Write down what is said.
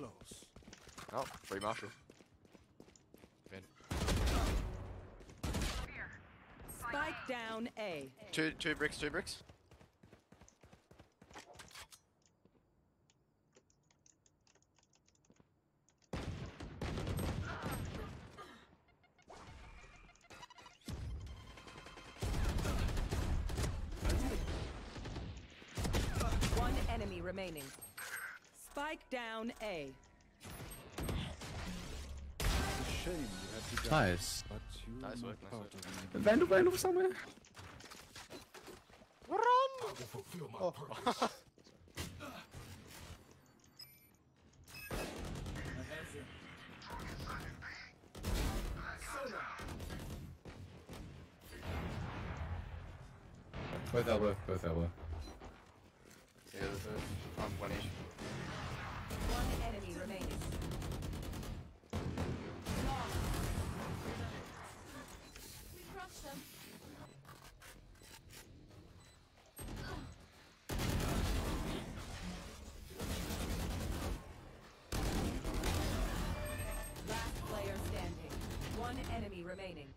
close. Oh, free Marshal. Vin. Spike down A. Two, two bricks, two bricks. One enemy remaining. Spike down A. It's a shame you had to die. Nice. But you Nice are work, not nice part work. of me. Vandal, Vandal somewhere. Both elbow, both elbow. Yeah, there's a um, one each. Enemy remaining.